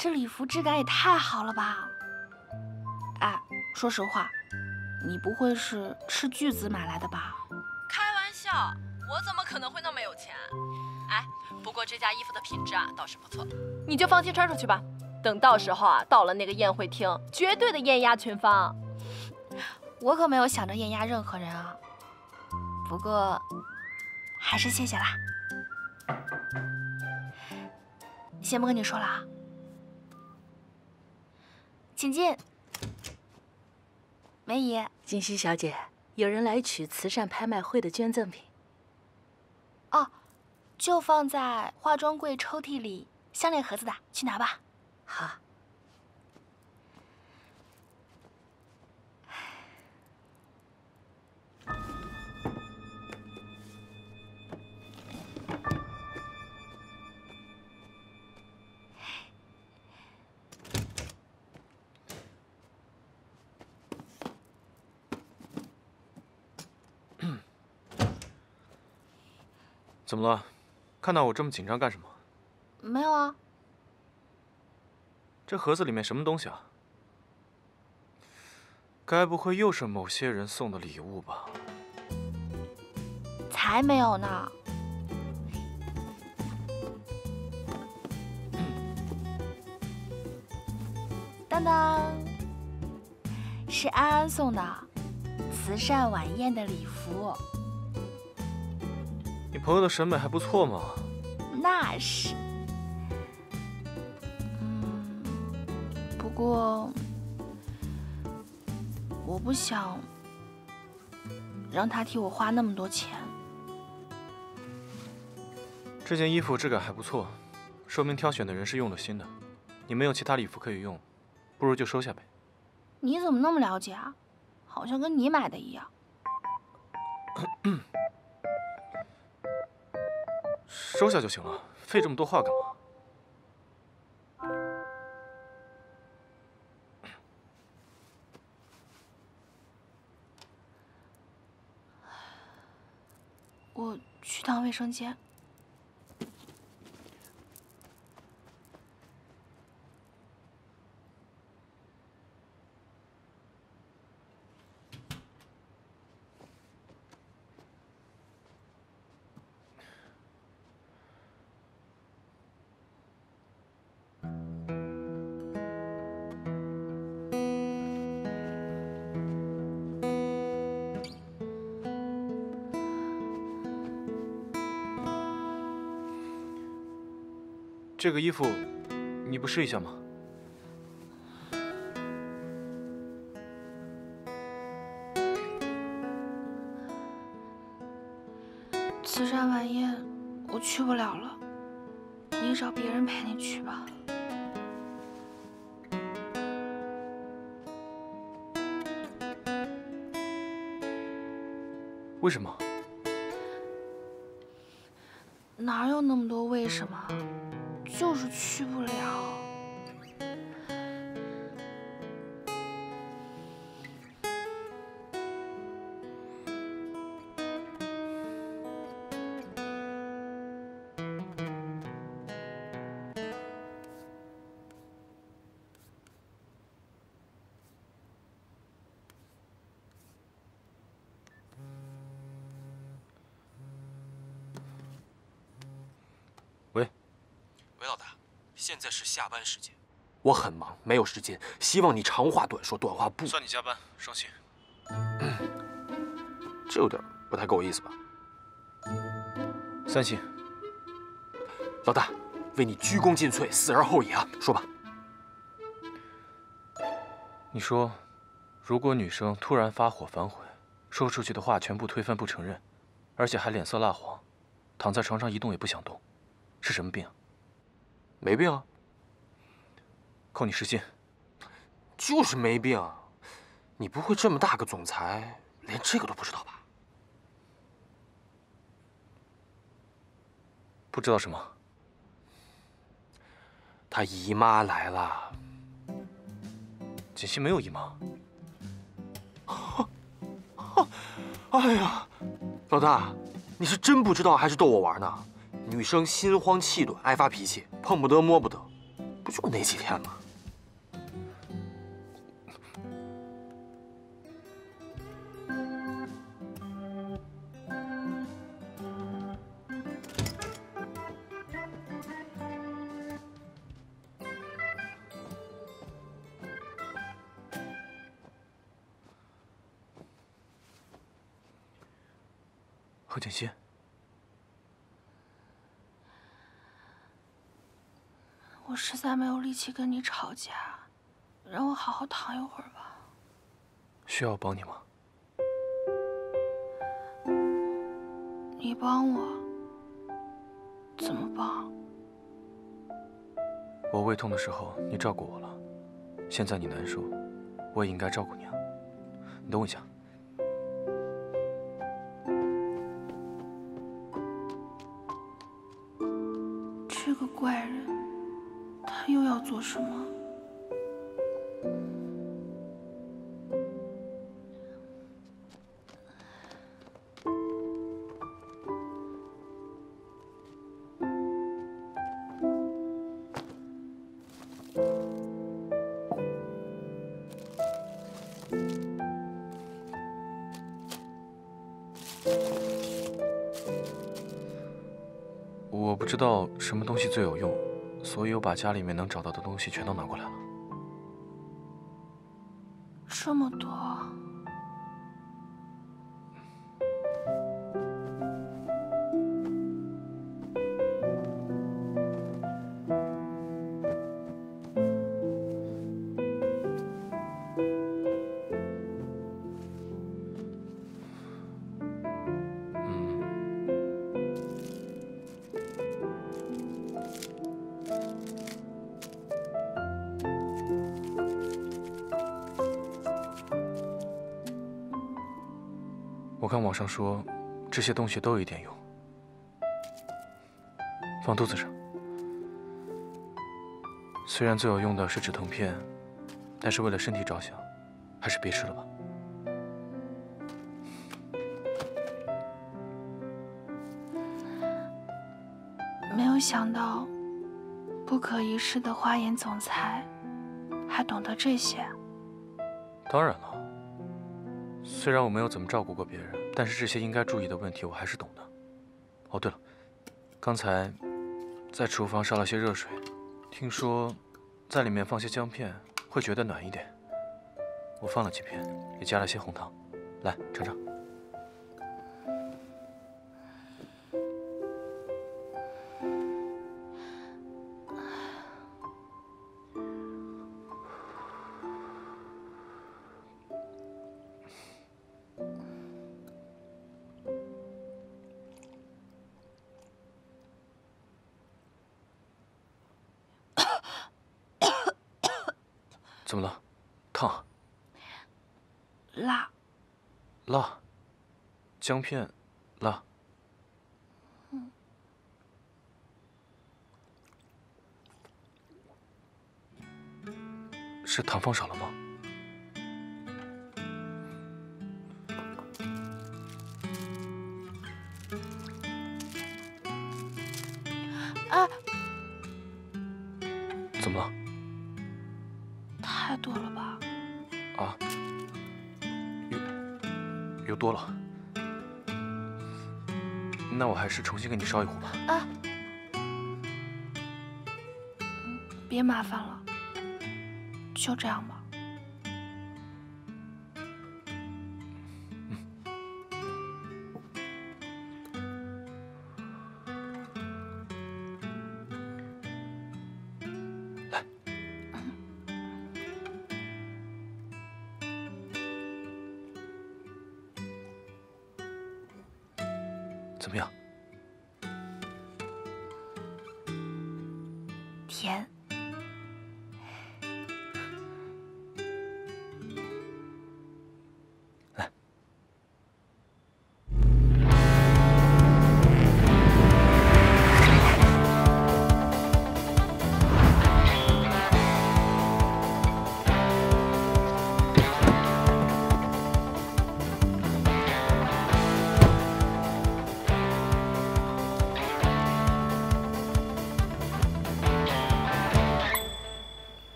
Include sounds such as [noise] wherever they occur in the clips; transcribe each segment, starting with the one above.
这礼服质感也太好了吧！哎，说实话，你不会是斥巨资买来的吧？开玩笑，我怎么可能会那么有钱？哎，不过这家衣服的品质啊倒是不错，你就放心穿出去吧。等到时候啊，到了那个宴会厅，绝对的艳压群芳。我可没有想着艳压任何人啊。不过，还是谢谢啦。先不跟你说了啊，请进。梅姨，金溪小姐，有人来取慈善拍卖会的捐赠品。哦，就放在化妆柜抽屉里项链盒子的，去拿吧。好。怎么了？看到我这么紧张干什么？没有啊。这盒子里面什么东西啊？该不会又是某些人送的礼物吧？才没有呢！当当，是安安送的慈善晚宴的礼服。朋友的审美还不错嘛？那是。嗯，不过我不想让他替我花那么多钱。这件衣服质感还不错，说明挑选的人是用了心的。你没有其他礼服可以用，不如就收下呗。你怎么那么了解啊？好像跟你买的一样。[coughs] [coughs] 收下就行了，费这么多话干嘛？我去趟卫生间。这个衣服，你不试一下吗？慈善晚宴我去不了了，你找别人陪你去吧。为什么？哪有那么多为什么？就是去不了。班时间，我很忙，没有时间。希望你长话短说，短话不算你加班，伤心。这有点不太够意思吧？三星，老大，为你鞠躬尽瘁，死而后已啊！说吧。你说，如果女生突然发火反悔，说出去的话全部推翻不承认，而且还脸色蜡黄，躺在床上一动也不想动，是什么病？没病啊，扣你时薪。就是没病，你不会这么大个总裁，连这个都不知道吧？不知道什么？他姨妈来了。锦溪没有姨妈。[laughs] 哎呀，老大，你是真不知道还是逗我玩呢？女生心慌气短，爱发脾气，碰不得摸不得，不就那几天吗？力气跟你吵架，让我好好躺一会儿吧。需要我帮你吗？你帮我？怎么帮？我胃痛的时候你照顾我了，现在你难受，我也应该照顾你啊。你等我一下。最有用，所以我把家里面能找到的东西全都拿过来了。看网上说，这些东西都有一点用。放肚子上。虽然最有用的是止疼片，但是为了身体着想，还是别吃了吧。没有想到，不可一世的花颜总裁，还懂得这些。当然了，虽然我没有怎么照顾过别人，但是这些应该注意的问题我还是懂的。哦，对了，刚才在厨房烧了些热水，听说在里面放些姜片会觉得暖一点。我放了几片，也加了些红糖，来尝尝。怎么了？烫啊？辣。辣？姜片辣？是糖放少了吗？啊，又又多了。那我还是重新给你烧一壶吧。啊，别麻烦了，就这样吧。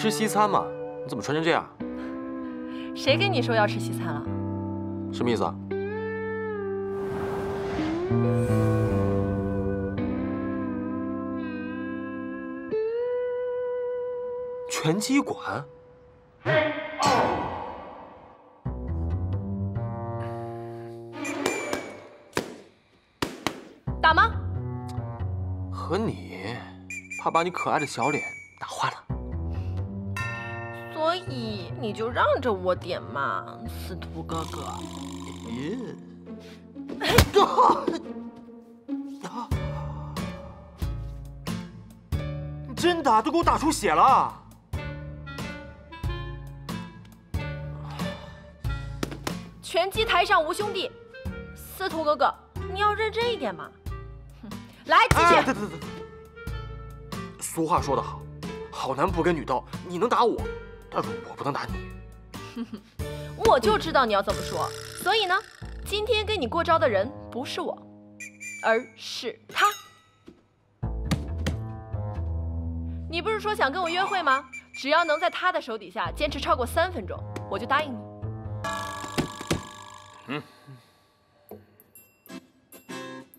吃西餐嘛？你怎么穿成这样？谁跟你说要吃西餐了？什么意思啊？拳击馆？打吗？和你，怕把你可爱的小脸打坏了。你就让着我点嘛，司徒哥哥。你？真打，都给我打出血了！拳击台上无兄弟，司徒哥哥，你要认真一点嘛。哼，来继续。哎，对对对对，俗话说得好，好男不跟女斗。你能打我，但是我不能打你。[laughs] 我就知道你要这么说，所以呢，今天跟你过招的人不是我，而是他。你不是说想跟我约会吗？只要能在他的手底下坚持超过三分钟，我就答应你。嗯，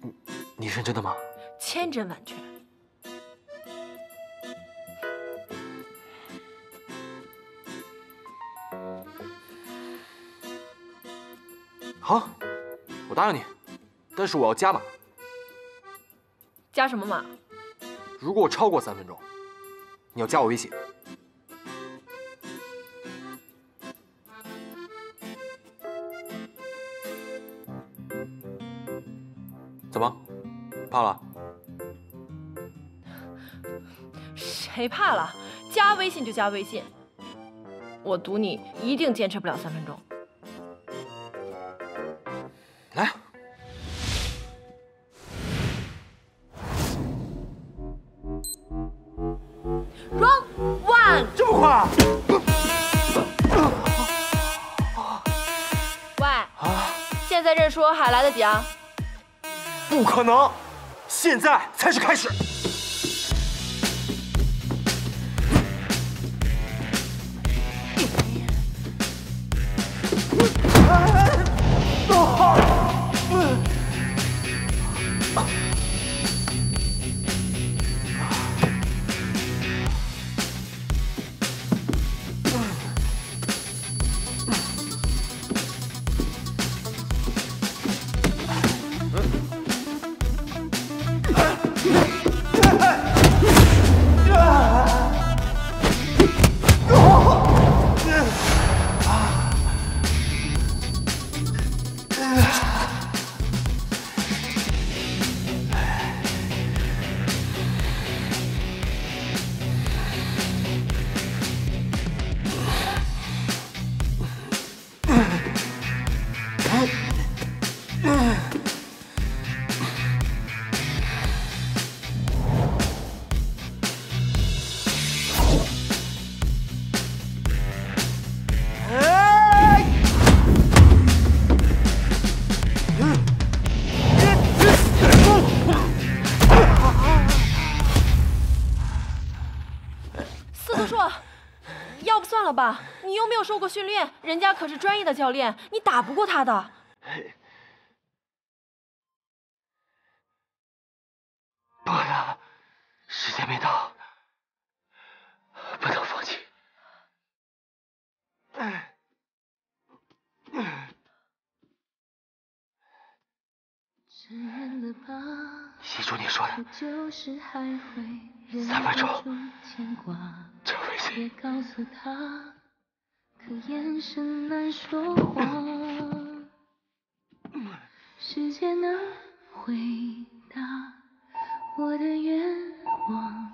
你你认真的吗？千真万确。好，我答应你，但是我要加码。加什么码？如果我超过三分钟，你要加我微信。怎么，怕了？谁怕了？加微信就加微信，我赌你一定坚持不了三分钟。不可能！现在才是开始。人家可是专业的教练，你打不过他的。不能，时间没到，不能放弃。记住你说的，三分钟，这微信。可眼神难说谎。时间能回答我的愿望，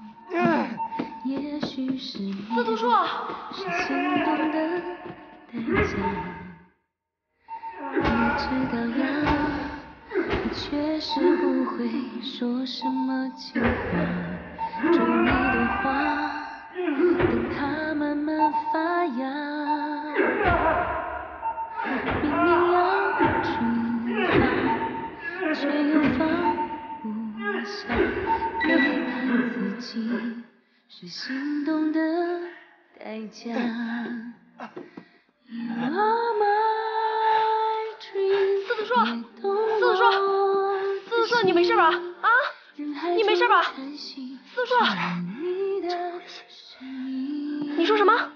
也许是司是心动的代价。你知道呀，你确实不会说什么情话，祝你的花。等它慢慢发芽，你没事吧？啊，你没事吧？四子树，你说什么？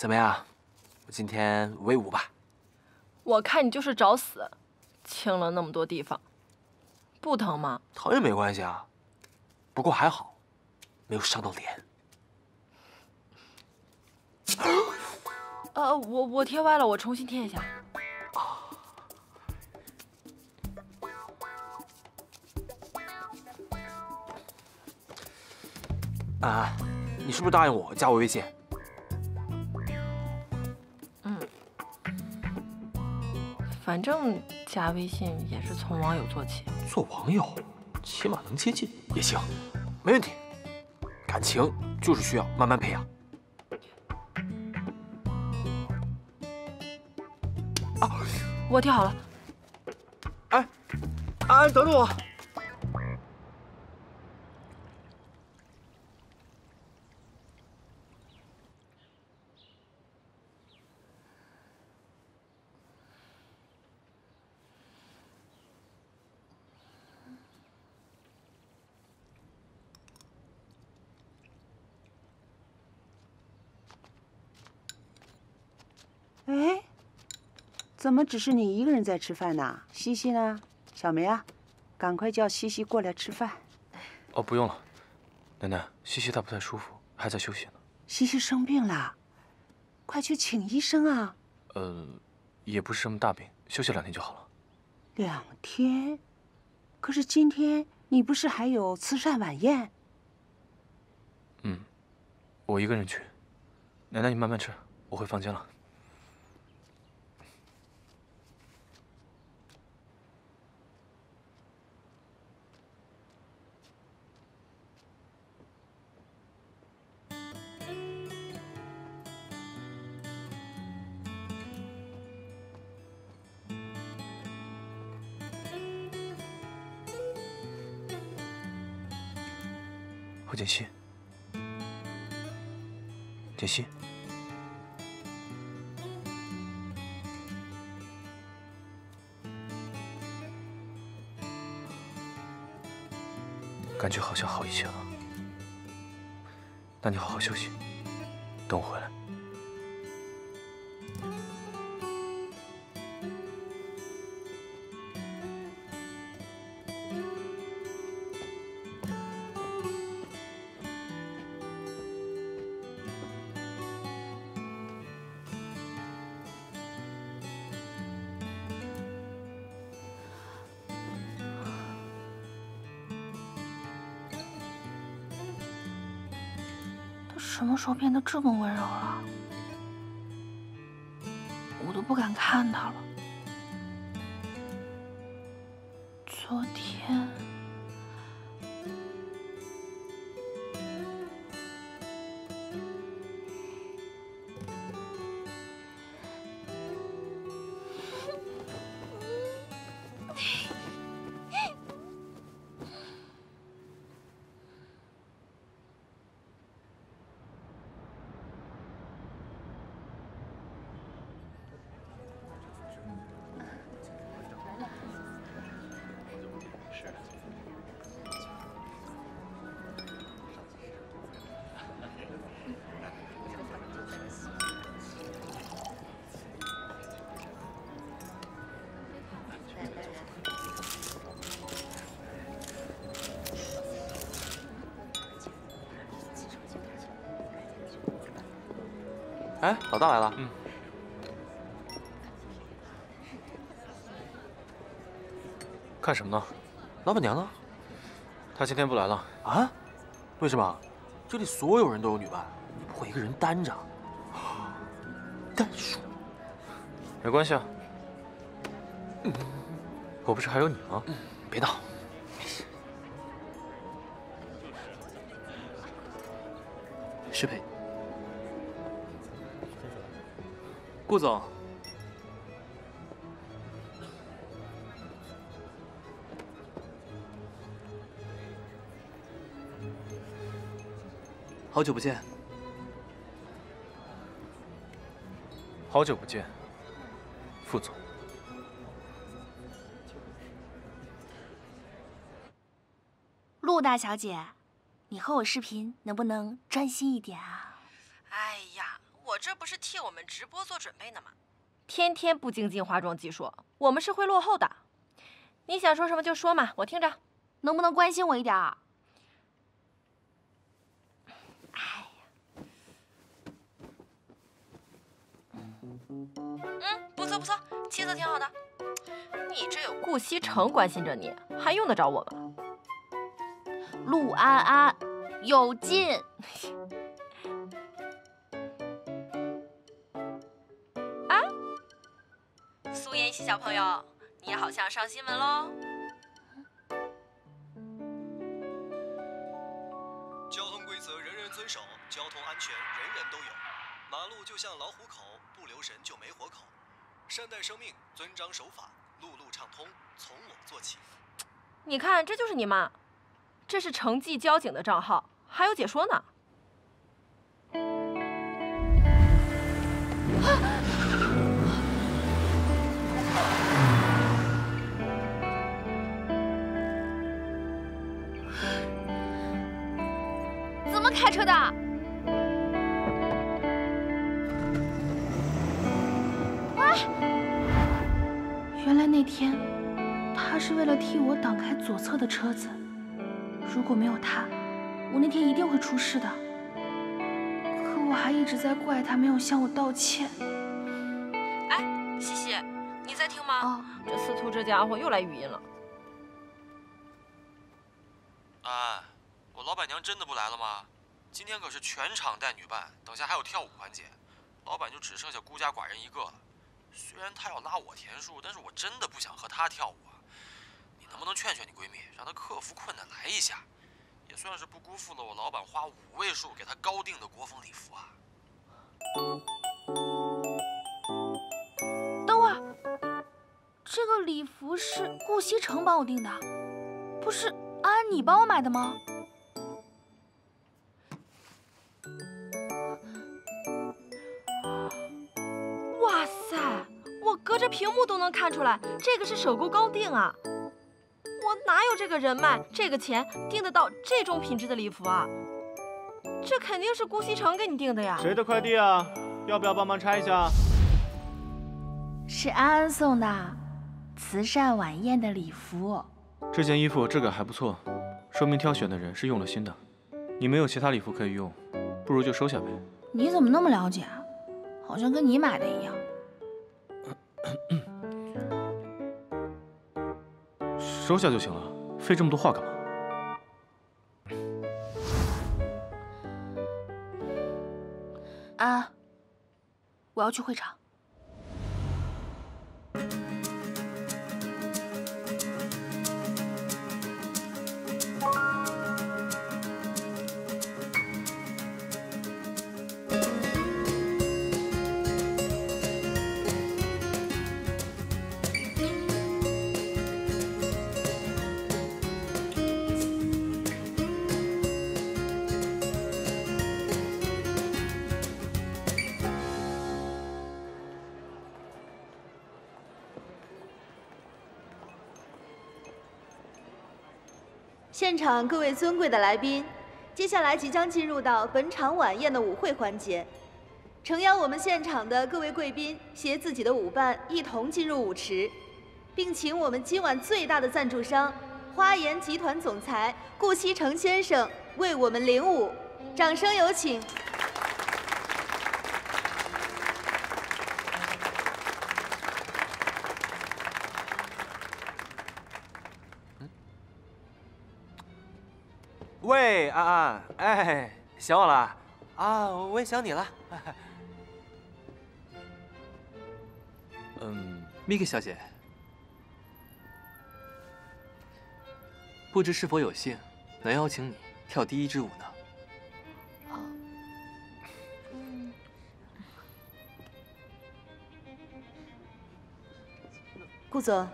怎么样？我今天威武吧？我看你就是找死，清了那么多地方，不疼吗？疼也没关系啊，不过还好，没有伤到脸。呃，我我贴歪了，我重新贴一下。啊，你是不是答应我加我微信？反正加微信也是从网友做起。做网友，起码能接近也行，没问题。感情就是需要慢慢培养。啊我听好了。哎，安安，等等我。哎，怎么只是你一个人在吃饭呢？西西呢？小梅啊，赶快叫西西过来吃饭。哦，不用了，奶奶，西西她不太舒服，还在休息呢。西西生病了，快去请医生啊！呃，也不是什么大病，休息两天就好了。两天？可是今天你不是还有慈善晚宴？嗯，我一个人去。奶奶，你慢慢吃，我回房间了。感觉好像好一些了。那你好好休息，等我回来。什么时候变得这么温柔了？我都不敢看他了。哎，老大来了。嗯。看什么呢？老板娘呢？她今天不来了。啊？为什么？这里所有人都有女伴，你不会一个人单着？[gasps] 单数。没关系啊。我不是还有你吗？别闹。失陪。顾总，好久不见。好久不见，副总。陆大小姐，你和我视频能不能专心一点啊？直播做准备呢嘛？天天不精进化妆技术，我们是会落后的。你想说什么就说嘛，我听着。能不能关心我一点儿？哎呀，嗯，不错不错，气色挺好的。你这有顾西城关心着你，还用得着我吗？陆安安，有劲！苏妍希小朋友，你好像上新闻喽。交通规则人人遵守，交通安全人人都有。马路就像老虎口，不留神就没活口。善待生命，遵章守法，路路畅通，从我做起。你看，这就是你妈。这是城际交警的账号，还有解说呢。开车的？喂！原来那天他是为了替我挡开左侧的车子。如果没有他，我那天一定会出事的。可我还一直在怪他没有向我道歉。哎，西西，你在听吗？哦，这司徒这家伙又来语音了。哎，我老板娘真的不来了吗？今天可是全场带女伴，等下还有跳舞环节，老板就只剩下孤家寡人一个了。虽然他要拉我田数，但是我真的不想和他跳舞啊。你能不能劝劝你闺蜜，让她克服困难来一下，也算是不辜负了我老板花五位数给她高定的国风礼服啊。等会儿，这个礼服是顾西城帮我订的，不是安安你帮我买的吗？隔着屏幕都能看出来，这个是手工高定啊！我哪有这个人脉、这个钱订得到这种品质的礼服啊？这肯定是顾西城给你订的呀！谁的快递啊？要不要帮忙拆一下？是安安送的，慈善晚宴的礼服。这件衣服质感还不错，说明挑选的人是用了心的。你没有其他礼服可以用，不如就收下呗。你怎么那么了解啊？好像跟你买的一样。[coughs] 收下就行了，费这么多话干嘛？安，我要去会场。尊贵的来宾，接下来即将进入到本场晚宴的舞会环节，诚邀我们现场的各位贵宾携自己的舞伴一同进入舞池，并请我们今晚最大的赞助商花颜集团总裁顾西城先生为我们领舞，掌声有请。喂，安安，哎，想我了？啊，我也想你了。[laughs] 嗯，米克小姐，不知是否有幸能邀请你跳第一支舞呢？顾总，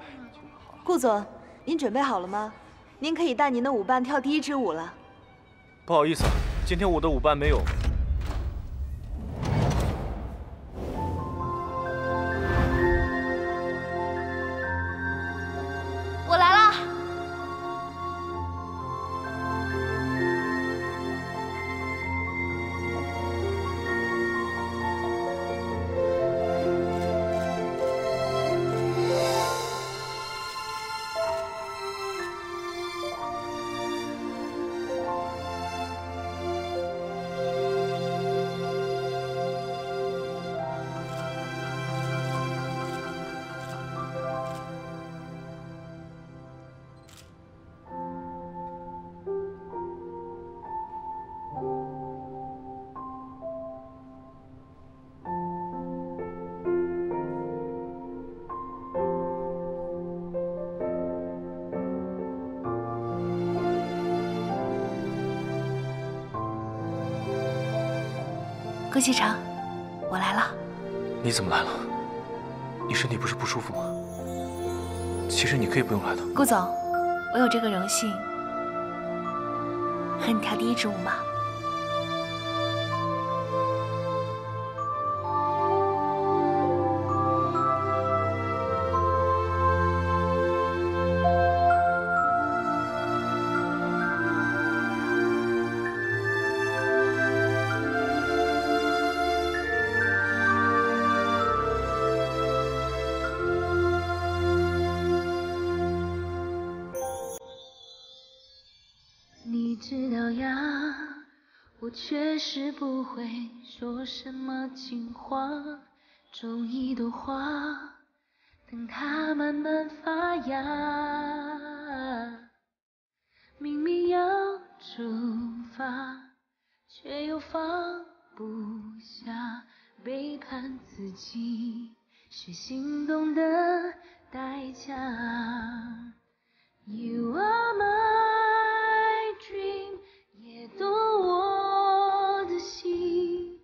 顾总，您准备好了吗？您可以带您的舞伴跳第一支舞了。不好意思，今天我的舞伴没有。顾西城，我来了。你怎么来了？你身体不是不舒服吗？其实你可以不用来的。顾总，我有这个荣幸和你跳第一支舞吗？你知道呀，我确实不会说什么情话，种一朵花，等它慢慢发芽。明明要出发，却又放不下，背叛自己是心动的代价。You are my dream，也懂我的心。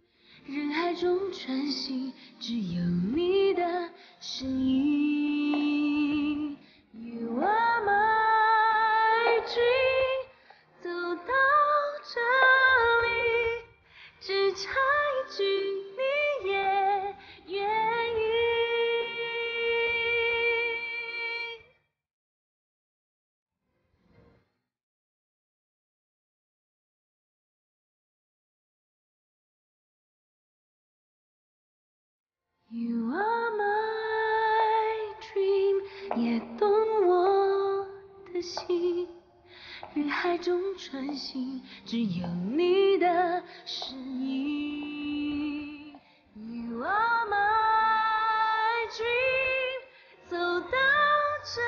人海中穿行，只有你的身影。You are my dream，走到这里，只差中穿行，只有你的身影。You are my dream，走到这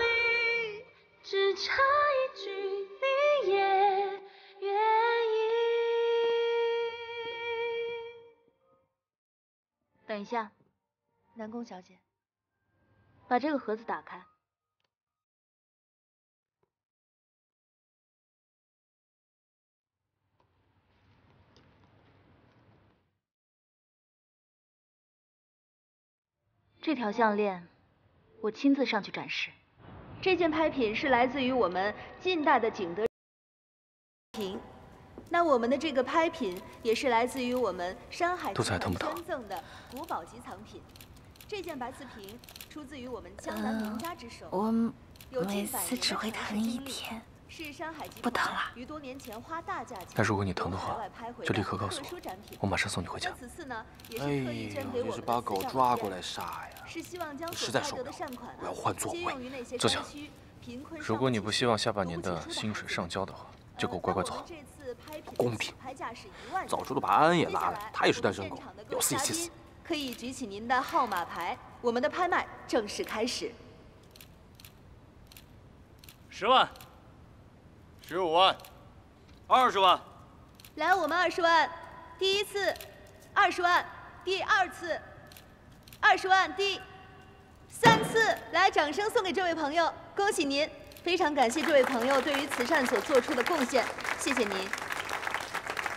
里，只差一句你也愿意。等一下，南宫小姐，把这个盒子打开。这条项链，我亲自上去展示。这件拍品是来自于我们近代的景德瓶，那我们的这个拍品也是来自于我们《山海经》捐赠的国宝级藏品。这件白瓷瓶出自于我们江南名家之手，我有每近百年的次只会传疼一天。是《山海经》不疼了。于多年前花大价钱那如果你疼的话就立刻告诉我我马上送你回家。此次呢，也是哎特意捐给呦，我们的也是把狗抓过来杀呀！是希望将实所拍得在受不了。的善款我要换座位用于那些坐下。如果你不希望下半年的薪水上交的话，就给我乖乖坐。好。不公平。早知道把安安也拉来，他也是单身狗，要死一起死。可以举起您的号码牌，我们的拍卖正式开始。十万，十五万，二十万，来，我们二十万，第一次，二十万，第二次，二十万，第三次，来，掌声送给这位朋友，恭喜您！非常感谢这位朋友对于慈善所做出的贡献，谢谢您。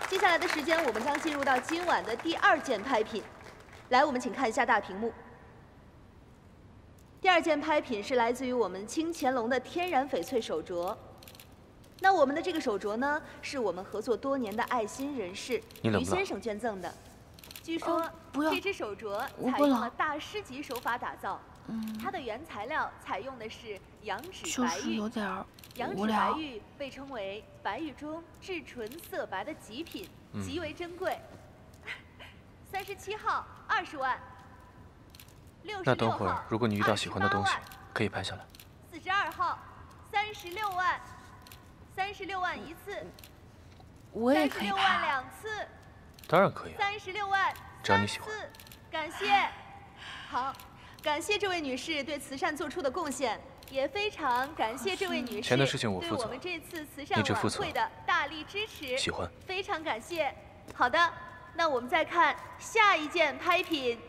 接下来的时间，我们将进入到今晚的第二件拍品。来，我们请看一下大屏幕。第二件拍品是来自于我们清乾隆的天然翡翠手镯。那我们的这个手镯呢，是我们合作多年的爱心人士于先生捐赠的。据说这只手镯采用了大师级手法打造，它的原材料采用的是羊脂白玉。有点羊脂白玉被称为白玉中至纯色白的极品，极为珍贵。[laughs] 三十七号，二十万。六十那等会儿，如果你遇到喜欢的东西，可以拍下来。四十二号，三十六万。三十六万一次，我也可以拍。两次，当然可以。三十六万，只要你喜欢。感谢，好，感谢这位女士对慈善做出的贡献，也非常感谢这位女士钱的事情我负责，对我们这次慈善晚会的大力支持。喜欢，非常感谢。好的，那我们再看下一件拍品，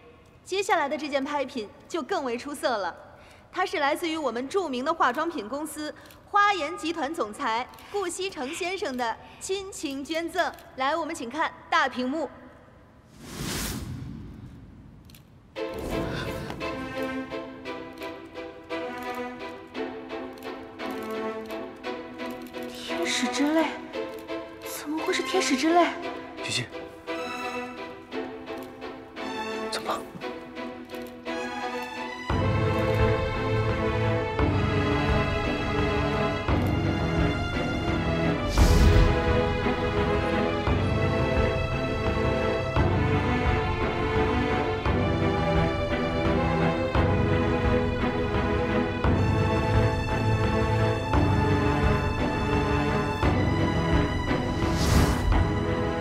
接下来的这件拍品就更为出色了，它是来自于我们著名的化妆品公司。花颜集团总裁顾西城先生的亲情捐赠，来，我们请看大屏幕。天使之泪，怎么会是天使之泪？徐熙，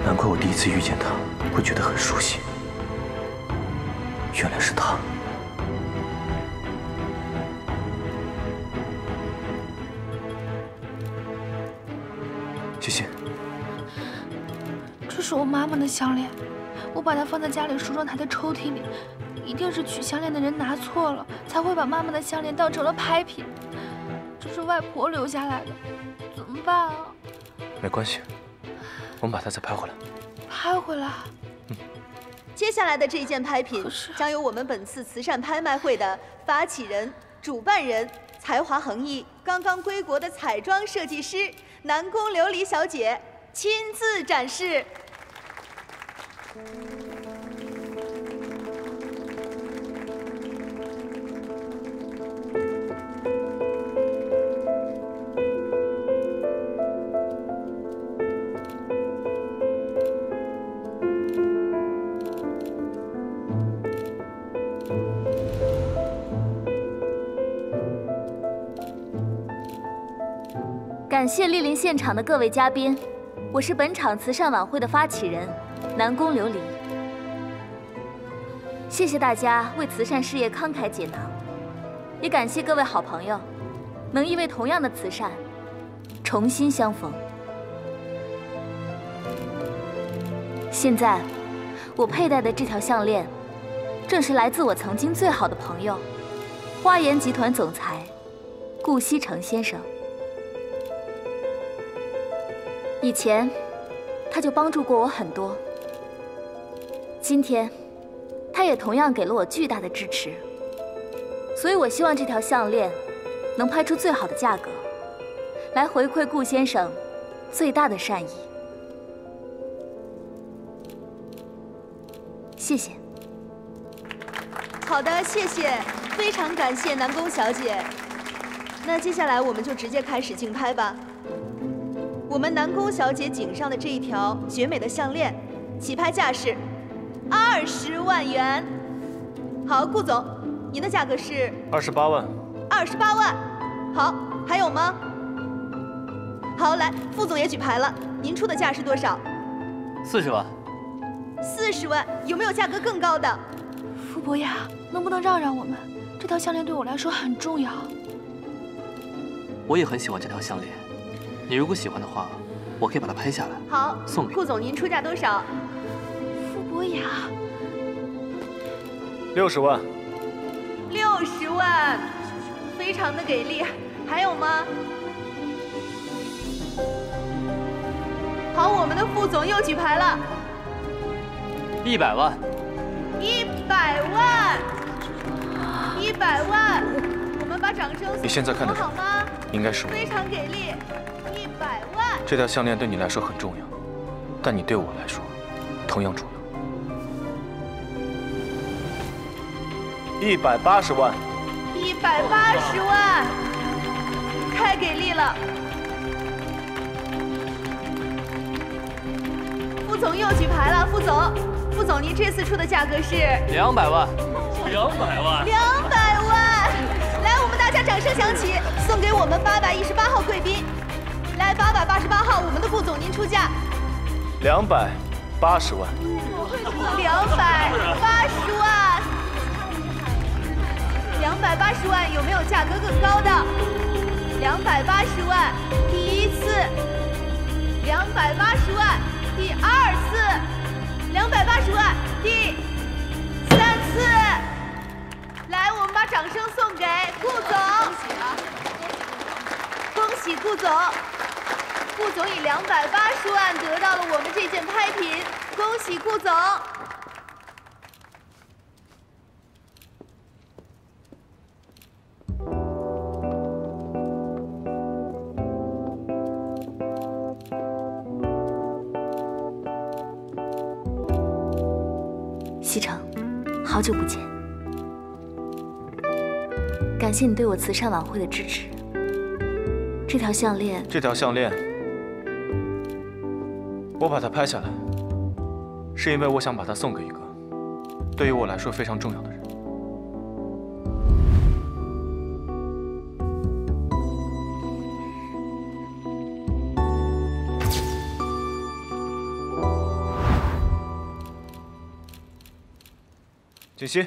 难怪我第一次遇见他会觉得很熟悉，原来是他。谢谢。这是我妈妈的项链，我把它放在家里梳妆台的抽屉里，一定是取项链的人拿错了，才会把妈妈的项链当成了拍品。这是外婆留下来的，怎么办啊？没关系。我们把它再拍回来，拍回来。嗯，接下来的这件拍品将由我们本次慈善拍卖会的发起人、主办人、才华横溢、刚刚归国的彩妆设计师南宫琉璃小姐亲自展示。感谢莅临现场的各位嘉宾，我是本场慈善晚会的发起人南宫琉璃。谢谢大家为慈善事业慷慨解囊，也感谢各位好朋友，能因为同样的慈善重新相逢。现在我佩戴的这条项链，正是来自我曾经最好的朋友，花颜集团总裁顾西城先生。以前，他就帮助过我很多。今天，他也同样给了我巨大的支持。所以我希望这条项链能拍出最好的价格，来回馈顾先生最大的善意。谢谢。好的，谢谢，非常感谢南宫小姐。那接下来我们就直接开始竞拍吧。我们南宫小姐颈上的这一条绝美的项链，起拍价是二十万元。好，顾总，您的价格是二十八万。二十八万，好，还有吗？好，来，副总也举牌了，您出的价是多少？四十万。四十万，有没有价格更高的？傅博雅，能不能让让我们？这条项链对我来说很重要。我也很喜欢这条项链。你如果喜欢的话，我可以把它拍下来，好，送给顾总。您出价多少？傅博雅，六十万。六十万，非常的给力。还有吗？好，我们的副总又举牌了。一百万。一百万。一百万，我们把掌声送你现在看的人好吗？应该是我。非常给力，一百万。这条项链对你来说很重要，但你对我来说同样重要。一百八十万，一百八十万，太给力了！副总又举牌了，副总，副总，您这次出的价格是两百万，两百万，两声响起，送给我们八百一十八号贵宾。来，八百八十八号，我们的顾总您出价。两百八十万，两百八十万，两百八十万，有没有价格更高的？两百八十万，第一次；两百八十万，第二次；两百八十万，第。来，我们把掌声送给顾总，恭喜啊！恭喜顾总！顾总以两百八十万得到了我们这件拍品，恭喜顾总！西城，好久不见，感谢你对我慈善晚会的支持。这条项链，这条项链，我把它拍下来，是因为我想把它送给一个对于我来说非常重要的人。锦溪。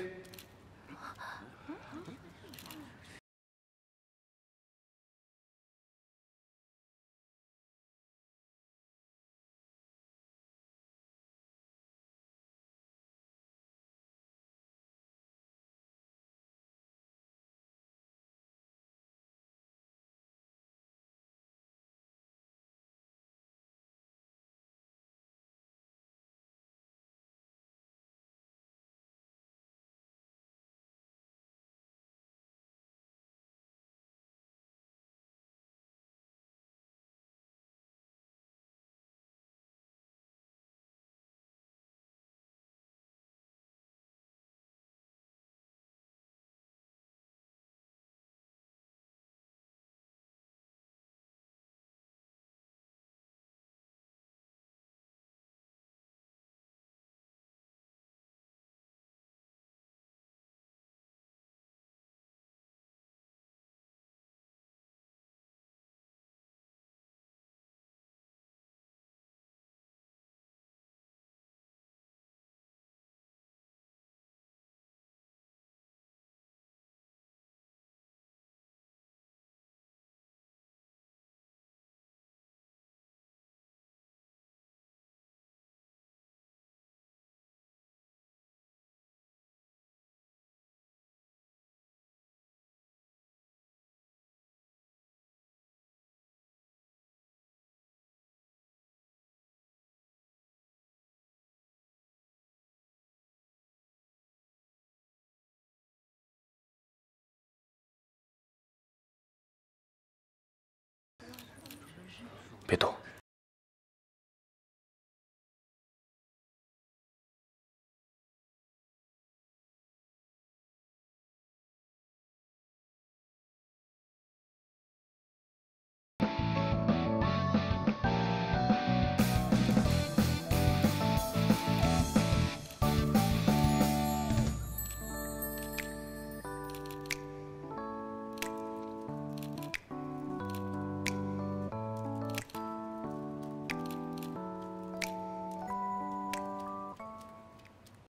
别动。